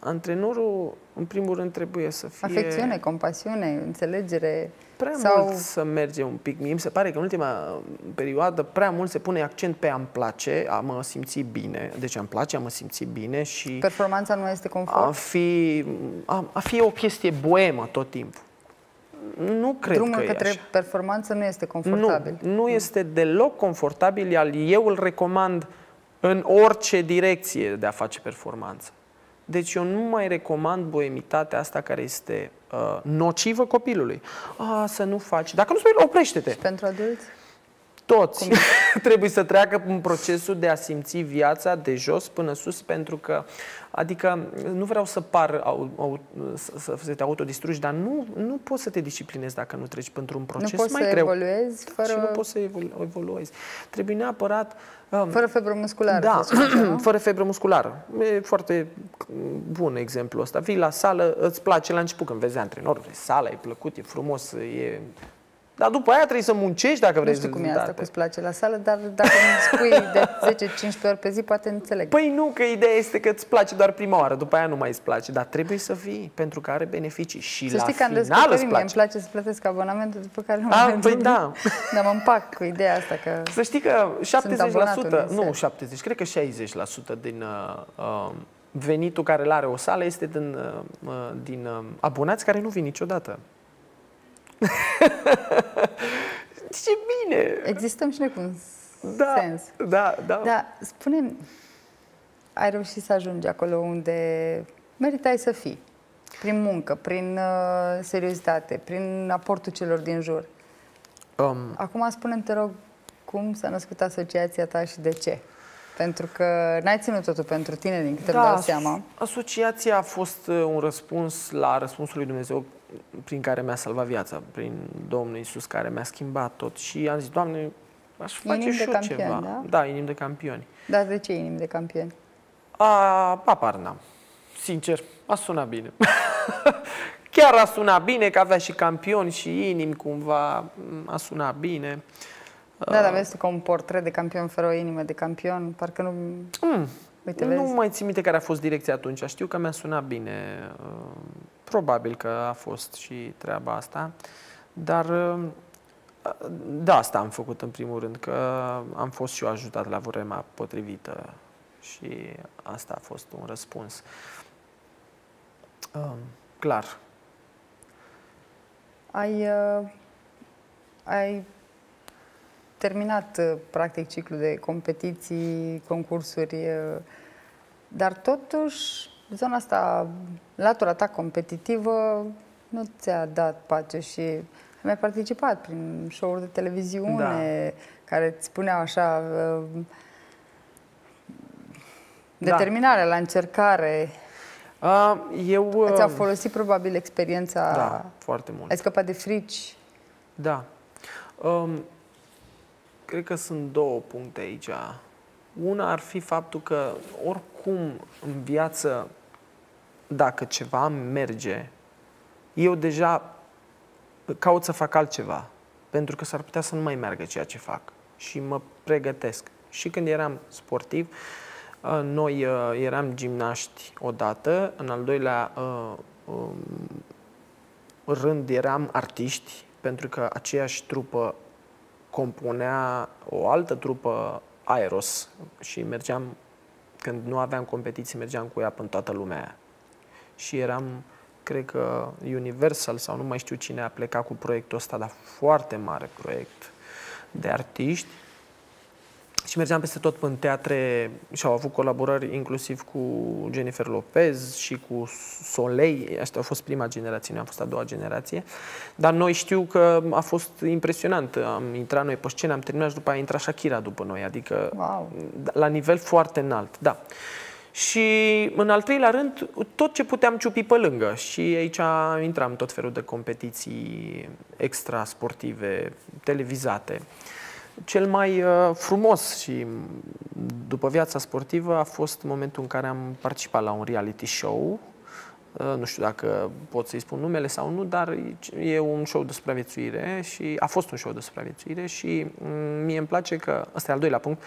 Antrenorul, în primul rând, trebuie să fie... Afecțiune, compasiune, înțelegere. Prea sau... mult să merge un pic. Mie mi se pare că în ultima perioadă prea mult se pune accent pe a-mi place, a mă simți bine. Deci a-mi place, a mă simți bine și... Performanța nu este confort? A fi, a, a fi o chestie boemă tot timpul. Nu cred Drumul că către așa. performanță nu este confortabil. Nu, nu este deloc confortabil, iar eu îl recomand în orice direcție de a face performanță. Deci eu nu mai recomand boemitatea asta care este uh, nocivă copilului. A, să nu faci. Dacă nu spui, oprește-te. Și pentru adulți? Toți trebuie să treacă în procesul de a simți viața de jos până sus, pentru că, adică, nu vreau să par au, au, să, să te autodistrugi, dar nu, nu poți să te disciplinezi dacă nu treci pentru un proces nu poți mai să greu. Evoluezi fără... Și nu poți să evolu evoluezi. Trebuie neapărat Um, fără febră musculară. Da, fără febră musculară. E foarte bun exemplu ăsta. Vii la sală, îți place la început când vezi antrenor, sala e plăcut, e frumos, e dar după aia trebuie să muncești dacă vrei Nu știu cum e asta cu îți place la sală, dar dacă îmi spui de 10-15 ori pe zi, poate înțeleg. Păi nu, că ideea este că îți place doar prima oară, după aia nu mai îți place, dar trebuie să vii, pentru că are beneficii și să la știi că final îți place. Mie îmi place să plătesc abonamentul după care nu A, mai păi da. Dar mă împac cu ideea asta că Să știi că 70%, nu 70, cred că 60% din uh, uh, venitul care îl are o sală este din, uh, uh din uh, abonați care nu vin niciodată. Ce bine! Existăm și noi cu un da, sens. Da, da. Da, spune ai reușit să ajungi acolo unde meritai să fii? Prin muncă, prin uh, seriozitate, prin aportul celor din jur. Um, Acum spune te rog, cum s-a născut asociația ta și de ce? Pentru că n-ai ținut totul pentru tine, din câte da, îmi dau seama. Asociația a fost uh, un răspuns la răspunsul lui Dumnezeu prin care mi-a salvat viața, prin Domnul Isus care mi-a schimbat tot. Și am zis, Doamne, aș face inim și eu campioni, ceva. Da? da, inim de campioni. Dar de ce inim de campioni? A, apar n-am. Sincer, a sunat bine. Chiar a sunat bine, că avea și campioni și inimi cumva, a sunat bine. Da, dar vezi ca un portret de campion fără o inimă de campion, parcă nu... Mm. Uite, nu vezi? mai țin minte care a fost direcția atunci. Știu că mi-a sunat bine. Probabil că a fost și treaba asta. Dar da, asta am făcut în primul rând, că am fost și eu ajutat la vremea potrivită și asta a fost un răspuns. Um, clar. Ai, uh, ai terminat uh, practic ciclul de competiții, concursuri, uh, dar totuși zona asta, latura ta competitivă, nu ți-a dat pace și ai mai participat prin show-uri de televiziune da. care îți spuneau așa uh, da. determinare da. la încercare. Uh, eu... Uh, Ți-a folosit probabil experiența... Da, foarte mult. Ai scăpat de frici? Da. Um, cred că sunt două puncte aici. Una ar fi faptul că oricum în viață, dacă ceva merge, eu deja caut să fac altceva, pentru că s-ar putea să nu mai meargă ceea ce fac și mă pregătesc. Și când eram sportiv, uh, noi uh, eram gimnaști odată, în al doilea uh, um, rând eram artiști, pentru că aceeași trupă compunea o altă trupă Aeros și mergeam, când nu aveam competiții, mergeam cu ea până toată lumea aia. Și eram, cred că Universal sau nu mai știu cine a plecat cu proiectul ăsta, dar foarte mare proiect de artiști și mergeam peste tot în teatre și au avut colaborări inclusiv cu Jennifer Lopez și cu Soleil. Asta a fost prima generație, noi am fost a doua generație. Dar noi știu că a fost impresionant. Am intrat noi pe scenă, am terminat și după aia a intrat Shakira după noi. Adică wow. la nivel foarte înalt, da. Și în al treilea rând, tot ce puteam ciupi pe lângă. Și aici intram tot felul de competiții extra sportive, televizate. Cel mai uh, frumos și după viața sportivă a fost momentul în care am participat la un reality show. Uh, nu știu dacă pot să-i spun numele sau nu, dar e un show de supraviețuire și a fost un show de supraviețuire și mm, mie îmi place că, ăsta e al doilea punct,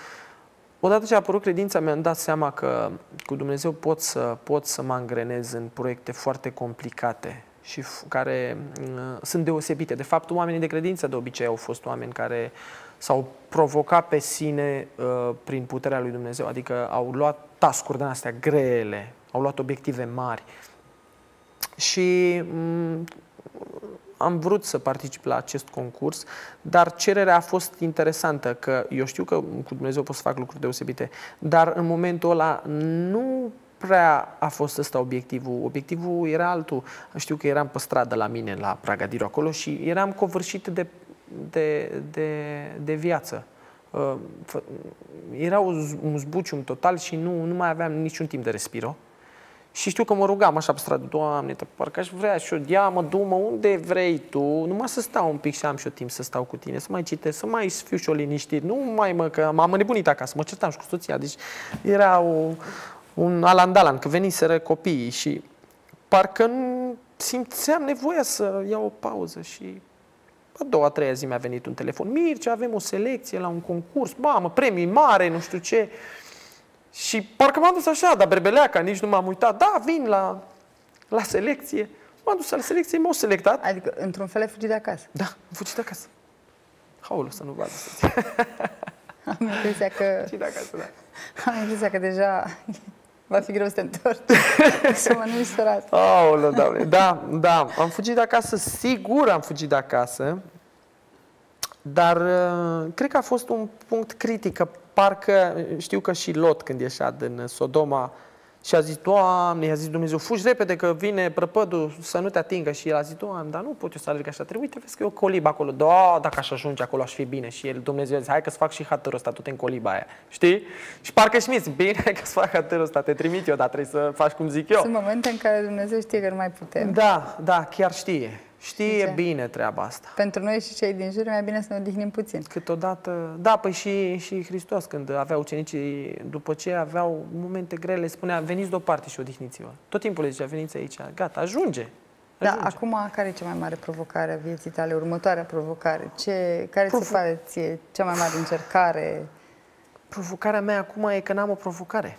Odată ce a apărut credința, mi-am dat seama că cu Dumnezeu pot să, pot să mă angrenez în proiecte foarte complicate și care uh, sunt deosebite. De fapt, oamenii de credință de obicei au fost oameni care s-au provocat pe sine uh, prin puterea lui Dumnezeu, adică au luat tascuri de astea grele, au luat obiective mari. Și um, am vrut să particip la acest concurs, dar cererea a fost interesantă, că eu știu că cu Dumnezeu pot să fac lucruri deosebite, dar în momentul ăla nu prea a fost ăsta obiectivul. Obiectivul era altul. Știu că eram pe stradă la mine, la Pragadiru acolo și eram covârșit de, de, de, de viață. Uh, era un zbucium total și nu, nu mai aveam niciun timp de respiro. Și știu că mă rugam așa pe stradă, Doamne, parcă aș vrea și eu, ia mă, du-mă unde vrei tu, numai să stau un pic și am și eu timp să stau cu tine, să mai citesc, să mai fiu și o liniștit, nu mai mă, că m-am înnebunit acasă, mă certam și cu soția, deci era o, un alandalan, că veniseră copiii și parcă nu simțeam nevoia să iau o pauză și a doua, a treia zi mi-a venit un telefon, Mircea, avem o selecție la un concurs, mamă, premii mare, nu știu ce, și parcă m-am dus așa, dar berbeleaca, nici nu m-am uitat. Da, vin la, la selecție. M-am dus la selecție, m-au selectat. Adică, într-un fel, ai fugit de acasă. Da, am fugit de acasă. Haulu, să nu vadă. am impresia că... Fugit de acasă, da. Am impresia că deja va fi greu să te întorci. să mă nu sărat. Aoleu, doamne. Da, da, am fugit de acasă, sigur am fugit de acasă. Dar uh, cred că a fost un punct critic, că parcă știu că și Lot când ieșea din Sodoma și a zis, Doamne, i-a zis Dumnezeu, fugi repede că vine prăpădul să nu te atingă. Și el a zis, Doamne, dar nu pot eu să alerg așa. Trebuie, uite, vezi că e o colibă acolo. Da, dacă aș ajunge acolo aș fi bine. Și el, Dumnezeu, a zis, hai că-ți fac și hatărul ăsta, tu te în coliba aia. Știi? Și parcă și mie zic, bine că-ți fac hatărul ăsta, te trimit eu, dar trebuie să faci cum zic eu. Sunt momente în care Dumnezeu știe că nu mai putem. Da, da, chiar știe. Știe Ce? bine treaba asta. Pentru noi și cei din jur e mai bine să ne odihnim puțin. Câteodată, da, păi și, și Hristos când avea ucenicii, după ce aveau momente grele, spunea, veniți deoparte și odihniți-vă. Tot timpul le zicea, veniți aici, gata, ajunge. Da, ajunge. acum care e cea mai mare provocare a vieții tale, următoarea provocare? Ce, care Provo- ți pare ție cea mai mare încercare? Provocarea mea acum e că n-am o provocare.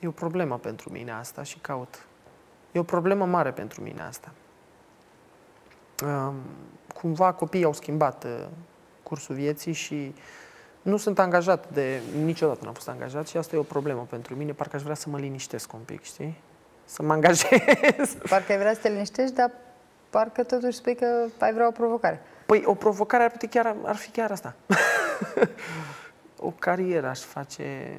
E o problemă pentru mine asta și caut. E o problemă mare pentru mine asta cumva copiii au schimbat uh, cursul vieții și nu sunt angajat de... Niciodată n-am fost angajat și asta e o problemă pentru mine. Parcă aș vrea să mă liniștesc un pic, știi? Să mă angajez. Parcă ai vrea să te liniștești, dar parcă totuși spui că ai vrea o provocare. Păi o provocare ar, putea chiar, ar fi chiar asta. o carieră aș face...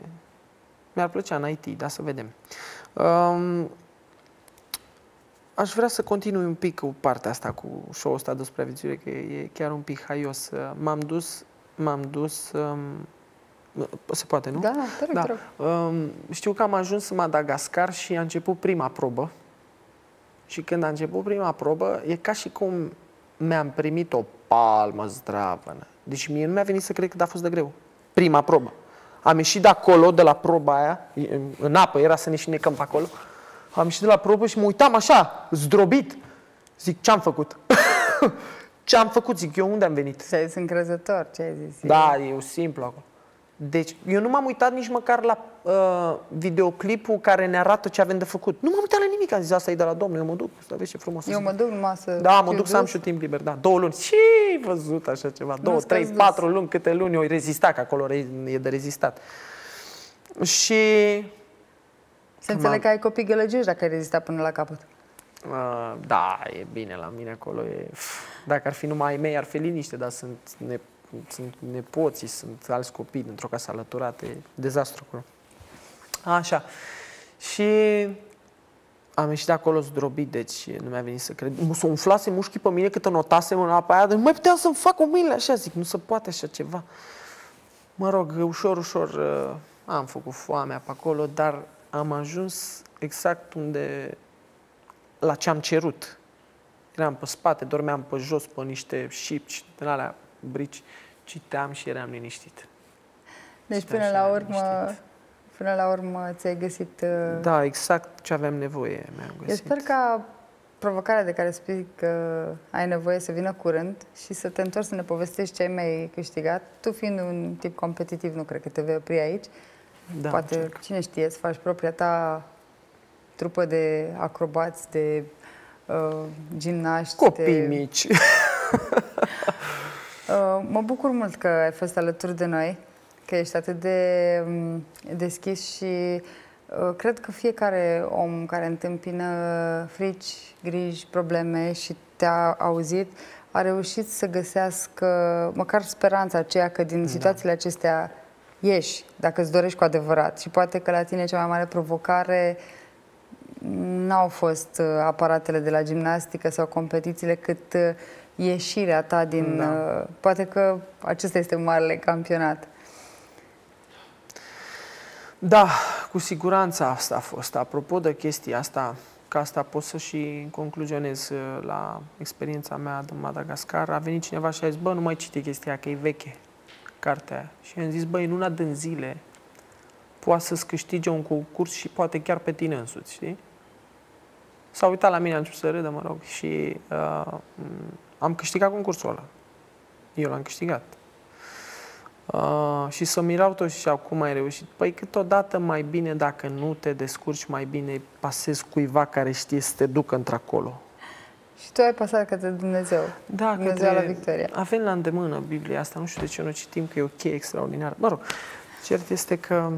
Mi-ar plăcea în IT, dar să vedem. Um, Aș vrea să continui un pic cu partea asta, cu show-ul ăsta de supraviețuire, că e chiar un pic haios. M-am dus, m-am dus, um, se poate, nu? Da, te rog, da. Te rog. Um, știu că am ajuns în Madagascar și a început prima probă. Și când a început prima probă, e ca și cum mi-am primit o palmă zdravă. Deci mie nu mi-a venit să cred că a fost de greu. Prima probă. Am ieșit de acolo, de la proba aia, în apă, era să ne și necăm pe acolo. Am ieșit de la probă și mă uitam așa, zdrobit. Zic, ce-am făcut? ce-am făcut? Zic, eu unde am venit? Sunt încrezător, ce ai zis? Da, e simplu acolo. Deci, eu nu m-am uitat nici măcar la uh, videoclipul care ne arată ce avem de făcut. Nu m-am uitat la nimic, am zis, asta e de la Domnul, eu mă duc, să vezi ce frumos. Eu mă duc numai să... Da, mă duc să am și timp liber, da. Două luni. Și văzut așa ceva. Două, trei, patru luni, câte luni eu rezista, că acolo e de rezistat. Și să înțeleg că ai copii gălăgioși dacă ai rezistat până la capăt. Uh, da, e bine la mine acolo. E... Dacă ar fi numai ai mei, ar fi liniște, dar sunt, ne... sunt nepoții, sunt alți copii dintr-o casă alăturată. E dezastru acolo. Așa. Și am ieșit de acolo zdrobit, deci nu mi-a venit să cred. S-o umflase mușchii pe mine cât notasem în apa aia, nu mai puteam să-mi fac o mâinile așa, zic, nu se poate așa ceva. Mă rog, ușor, ușor uh, am făcut foamea pe acolo, dar am ajuns exact unde, la ce am cerut. Eram pe spate, dormeam pe jos, pe niște șipci, din alea brici, citeam și eram liniștit. Deci Citeam până și la eram urmă, liniștit. până la urmă ți-ai găsit... uh, Da, exact ce aveam nevoie mi-am Eu găsit. sper ca provocarea de care spui că ai nevoie să vină curând și să te întorci să ne povestești ce ai mai câștigat. Tu fiind un tip competitiv, nu cred că te vei opri aici. Da, Poate, încerc. cine știe, să faci propria ta trupă de acrobați, de uh, gimnaști. Copii de... mici. Uh, mă bucur mult că ai fost alături de noi, că ești atât de um, deschis și uh, cred că fiecare om care întâmpină frici, griji, probleme și te-a auzit, a reușit să găsească măcar speranța aceea că din situațiile acestea ieși, dacă îți dorești cu adevărat. Și poate că la tine cea mai mare provocare n-au fost uh, aparatele de la gimnastică sau competițiile, cât uh, ieșirea ta din... Da. uh, Poate că acesta este marele campionat. Da, cu siguranță asta a fost. Apropo de chestia asta, ca asta pot să și concluzionez uh, la experiența mea din Madagascar, a venit cineva și a zis, bă, nu mai citi chestia aia, că e veche, cartea aia. Și am zis, băi, în una din zile poate să-ți câștige un concurs și poate chiar pe tine însuți, știi? S-a uitat la mine, a început să râdă, mă rog, și uh, am câștigat concursul ăla. Eu l-am câștigat. Uh, și să mirau toți și acum ai reușit. Păi câteodată mai bine dacă nu te descurci, mai bine pasezi cuiva care știe să te ducă într-acolo. Și tu ai pasat către Dumnezeu. Da, Dumnezeu la victoria. Avem la îndemână Biblia asta, nu știu de ce nu citim, că e o cheie extraordinară. Mă rog, cert este că,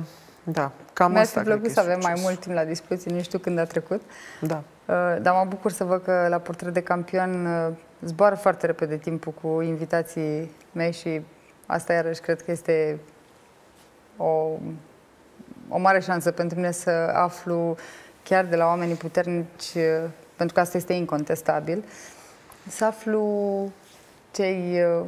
da, cam Mi-ar asta fi cred plăcut că să e avem mai succesul. mult timp la dispoziție, nu știu când a trecut. Da. Uh, Dar mă bucur să văd că la portret de campion uh, zboară foarte repede timpul cu invitații mei și asta iarăși cred că este o, o mare șansă pentru mine să aflu chiar de la oamenii puternici, uh, pentru că asta este incontestabil, să aflu ce îi uh,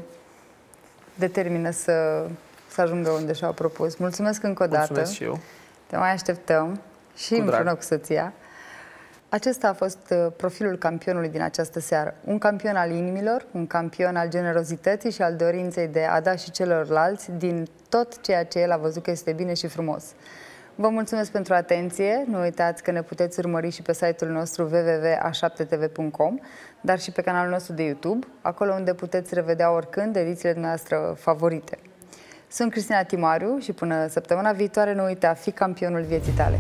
determină să, să ajungă unde și-au propus. Mulțumesc încă o dată. Mulțumesc și eu. Te mai așteptăm și Cu împreună drag. cu soția. Acesta a fost uh, profilul campionului din această seară. Un campion al inimilor, un campion al generozității și al dorinței de a da și celorlalți din tot ceea ce el a văzut că este bine și frumos. Vă mulțumesc pentru atenție. Nu uitați că ne puteți urmări și pe site-ul nostru www.a7tv.com, dar și pe canalul nostru de YouTube, acolo unde puteți revedea oricând edițiile noastre favorite. Sunt Cristina Timariu și până săptămâna viitoare nu uita, fi campionul vieții tale.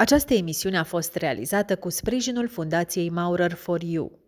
Această emisiune a fost realizată cu sprijinul Fundației Maurer for You.